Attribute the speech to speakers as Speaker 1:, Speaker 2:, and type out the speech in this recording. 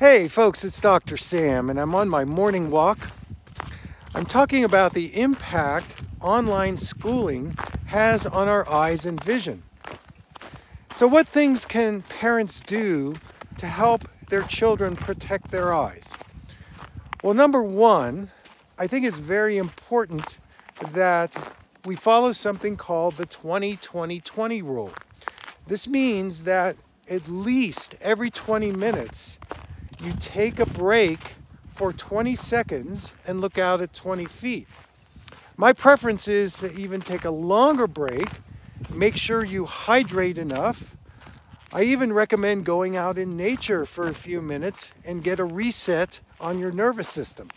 Speaker 1: Hey folks, it's Dr. Sam and I'm on my morning walk. I'm talking about the impact online schooling has on our eyes and vision. So what things can parents do to help their children protect their eyes? Well, number one, I think it's very important that we follow something called the 20-20-20 rule. This means that at least every 20 minutes, you take a break for 20 seconds and look out at 20 feet. My preference is to even take a longer break, make sure you hydrate enough. I even recommend going out in nature for a few minutes and get a reset on your nervous system.